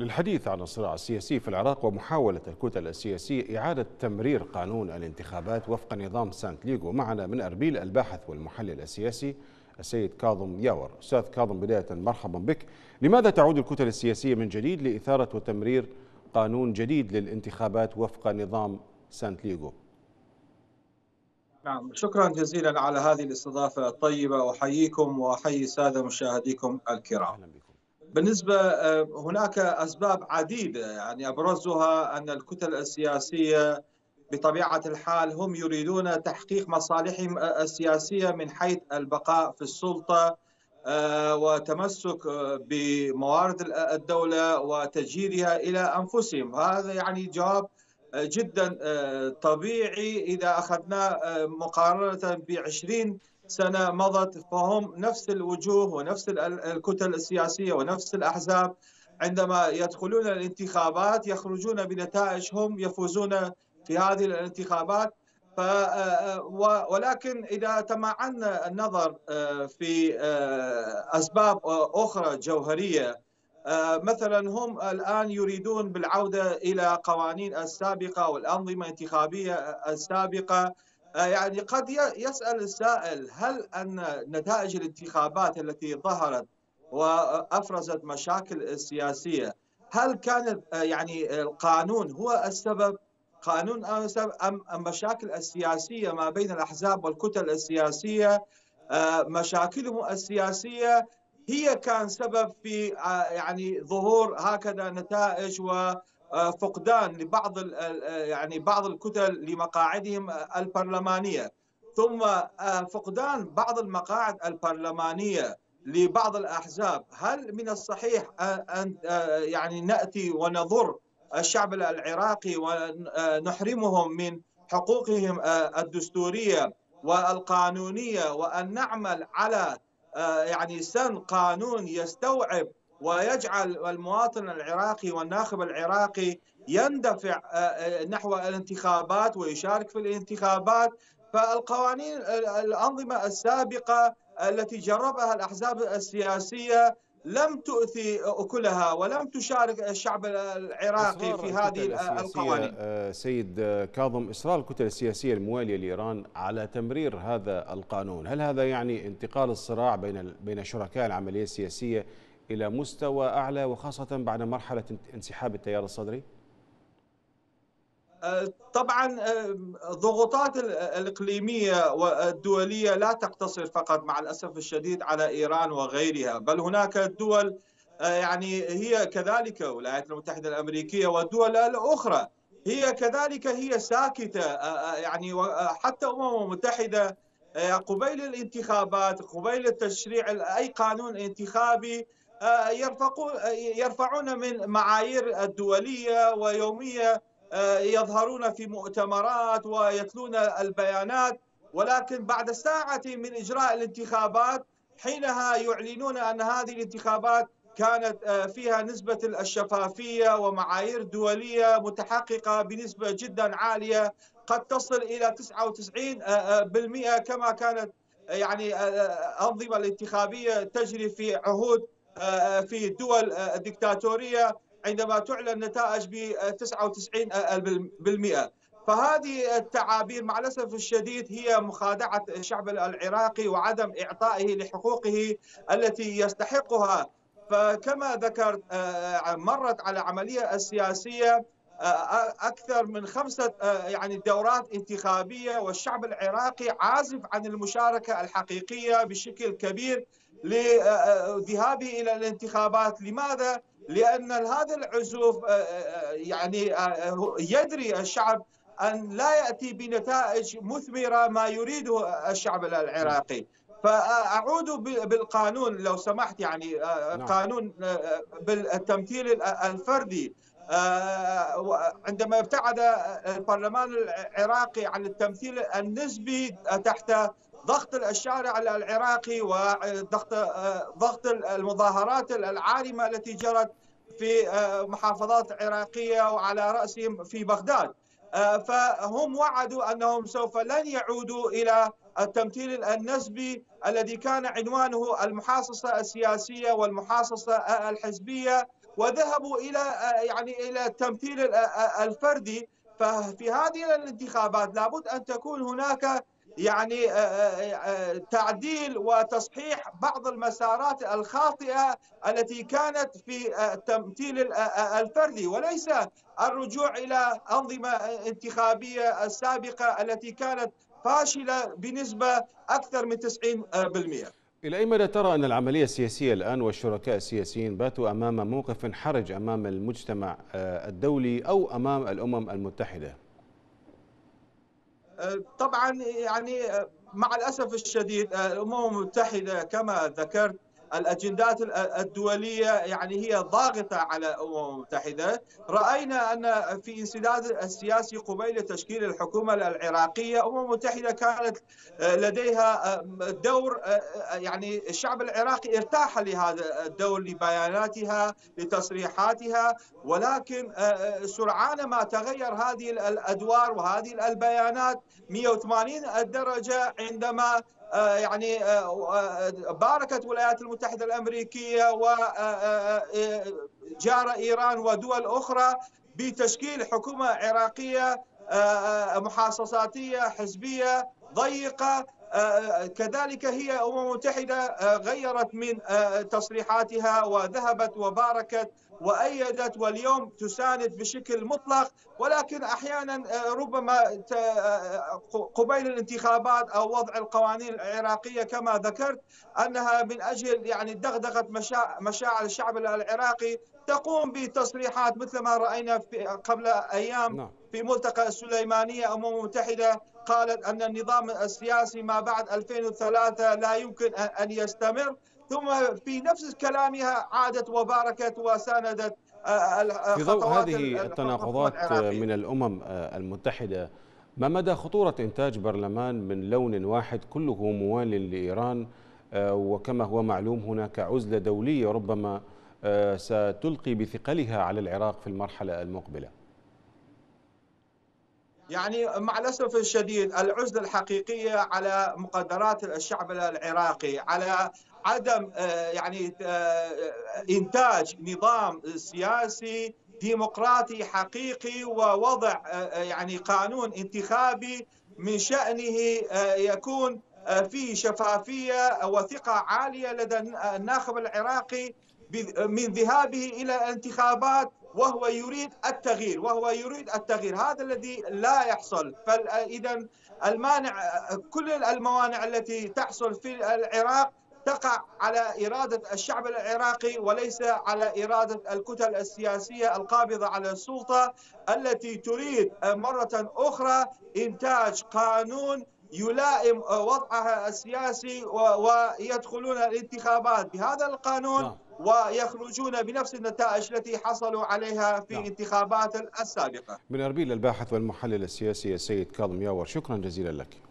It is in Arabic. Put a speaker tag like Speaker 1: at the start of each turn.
Speaker 1: للحديث عن الصراع السياسي في العراق ومحاولة الكتل السياسية إعادة تمرير قانون الانتخابات وفق نظام سانت ليغو. معنا من أربيل الباحث والمحلل السياسي السيد كاظم ياور. أستاذ كاظم بداية مرحبا بك. لماذا تعود الكتل السياسية من جديد لإثارة وتمرير قانون جديد للانتخابات وفق نظام سانت ليغو؟
Speaker 2: نعم شكرا جزيلا على هذه الاستضافة الطيبة وأحييكم وأحيي السادة مشاهديكم الكرام. أهلا بكم. بالنسبة آه، هناك أسباب عديدة. يعني أبرزها أن الكتل السياسية بطبيعة الحال هم يريدون تحقيق مصالحهم السياسية من حيث البقاء في السلطة آه، وتمسك بموارد الدولة وتجهيزها إلى أنفسهم. هذا يعني جواب جدا آه، طبيعي إذا أخذنا مقارنة بعشرين سنة مضت فهم نفس الوجوه ونفس الكتل السياسية ونفس الأحزاب. عندما يدخلون الانتخابات يخرجون بنتائج هم يفوزون في هذه الانتخابات. ف ولكن إذا تمعنا النظر في أسباب أخرى جوهرية مثلا هم الآن يريدون بالعودة إلى قوانين السابقة والأنظمة الانتخابية السابقة. آه، يعني قد يسأل السائل هل أن نتائج الانتخابات التي ظهرت وأفرزت مشاكل سياسية هل كان آه، يعني القانون هو السبب قانون أم المشاكل السياسية ما بين الأحزاب والكتل السياسية آه، مشاكلهم السياسية هي كان سبب في يعني ظهور هكذا نتائج و آه، فقدان لبعض آه، يعني بعض الكتل لمقاعدهم البرلمانية. ثم آه، فقدان بعض المقاعد البرلمانية لبعض الأحزاب. هل من الصحيح أن يعني نأتي ونضر الشعب العراقي ونحرمهم من حقوقهم الدستورية والقانونية وأن نعمل على يعني سن قانون يستوعب ويجعل المواطن العراقي والناخب العراقي يندفع آه، آه، نحو الانتخابات ويشارك في الانتخابات. فالقوانين الأنظمة السابقة التي جربها الأحزاب السياسية لم تؤتي أكلها ولم تشارك الشعب العراقي في هذه القوانين.
Speaker 1: آه، سيد كاظم إصرار الكتل السياسية الموالية لإيران على تمرير هذا القانون. هل هذا يعني انتقال الصراع بين بين شركاء العملية السياسية إلى مستوى أعلى وخاصة بعد مرحلة انسحاب التيار الصدري؟
Speaker 2: أه، طبعا أه، الضغوطات الإقليمية والدولية لا تقتصر فقط مع الأسف الشديد على إيران وغيرها بل هناك دول أه، يعني هي كذلك الولايات المتحدة الأمريكية والدول الأخرى هي كذلك هي ساكتة يعني حتى الأمم المتحدة قبيل الانتخابات قبيل التشريع أي قانون انتخابي يرفعون من معايير الدولية ويومية آه، يظهرون في مؤتمرات ويتلون البيانات. ولكن بعد ساعة من إجراء الانتخابات حينها يعلنون أن هذه الانتخابات كانت آه، فيها نسبة الشفافية ومعايير دولية متحققة بنسبة جدا عالية. قد تصل إلى 99% كما كانت يعني الأنظمة الانتخابية تجري في عهود آه، في الدول آه، الدكتاتورية عندما تعلن نتائج ب 99% فهذه التعابير مع الأسف الشديد هي مخادعة الشعب العراقي وعدم إعطائه لحقوقه التي يستحقها. فكما ذكرت آه، مرت على عملية السياسية أكثر من خمسة يعني دورات انتخابية والشعب العراقي عازف عن المشاركة الحقيقية بشكل كبير لذهابه إلى الانتخابات. لماذا؟ لأن هذا العزوف آه، آه، يعني آه، يدري الشعب أن لا يأتي بنتائج مثمرة ما يريده الشعب العراقي. فأعود بالقانون لو سمحت يعني نعم. قانون بالتمثيل الفردي. عندما ابتعد البرلمان العراقي عن التمثيل النسبي تحت ضغط الشارع العراقي وضغط ضغط المظاهرات العارمة التي جرت في محافظات عراقية وعلى رأسهم في بغداد. فهم وعدوا أنهم سوف لن يعودوا إلى التمثيل النسبي الذي كان عنوانه المحاصصة السياسية والمحاصصة الحزبية وذهبوا إلى يعني إلى التمثيل الفردي. ففي هذه الانتخابات لابد أن تكون هناك يعني تعديل وتصحيح بعض المسارات الخاطئة التي كانت في التمثيل الفردي وليس الرجوع إلى أنظمة انتخابية السابقة التي كانت فاشلة بنسبة أكثر من 90%.
Speaker 1: إلى أي مدى ترى أن العملية السياسية الآن والشركاء السياسيين باتوا أمام موقف حرج أمام المجتمع الدولي أو أمام الأمم المتحدة؟
Speaker 2: طبعا يعني مع الأسف الشديد الأمم المتحدة كما ذكرت الأجندات الدولية يعني هي ضاغطة على الامم المتحده، رأينا أن في انسداد السياسي قبيل تشكيل الحكومة العراقية، الامم المتحده كانت لديها دور يعني الشعب العراقي ارتاح لهذا الدور لبياناتها لتصريحاتها ولكن سرعان ما تغير هذه الأدوار وهذه البيانات 180 درجه عندما يعني باركت الولايات المتحدة الأمريكية وجار إيران ودول أخرى بتشكيل حكومة عراقية محاصصاتية حزبية ضيقة كذلك هي الأمم المتحدة غيرت من تصريحاتها وذهبت وباركت وأيدت واليوم تساند بشكل مطلق. ولكن أحيانا ربما قبيل الانتخابات أو وضع القوانين العراقية كما ذكرت أنها من أجل يعني دغدغة مشاعر الشعب العراقي تقوم بتصريحات مثل ما رأينا في قبل أيام في ملتقى السليمانية الامم المتحده قالت أن النظام السياسي ما بعد 2003 لا يمكن ان يستمر. ثم في نفس كلامها عادت وباركت وساندت
Speaker 1: في ضوء هذه التناقضات من الأمم المتحدة ما مدى خطورة إنتاج برلمان من لون واحد كله موال لإيران؟ وكما هو معلوم هناك عزلة دولية ربما ستلقي بثقلها على العراق في المرحلة المقبلة.
Speaker 2: يعني مع الأسف الشديد العزلة الحقيقية على مقدرات الشعب العراقي على عدم يعني إنتاج نظام سياسي ديمقراطي حقيقي ووضع يعني قانون انتخابي من شأنه يكون فيه شفافية وثقة عالية لدى الناخب العراقي من ذهابه إلى الانتخابات وهو يريد التغيير وهو يريد التغيير. هذا الذي لا يحصل. فاذا المانع كل الموانع التي تحصل في العراق تقع على إرادة الشعب العراقي وليس على إرادة الكتل السياسية القابضة على السلطة التي تريد مرة أخرى إنتاج قانون يلائم وضعها السياسي ويدخلون الانتخابات. بهذا القانون نعم. ويخرجون بنفس النتائج التي حصلوا عليها في نعم. انتخابات السابقة
Speaker 1: من أربيل الباحث والمحلل السياسي السيد كاظم ياور شكرا جزيلا لك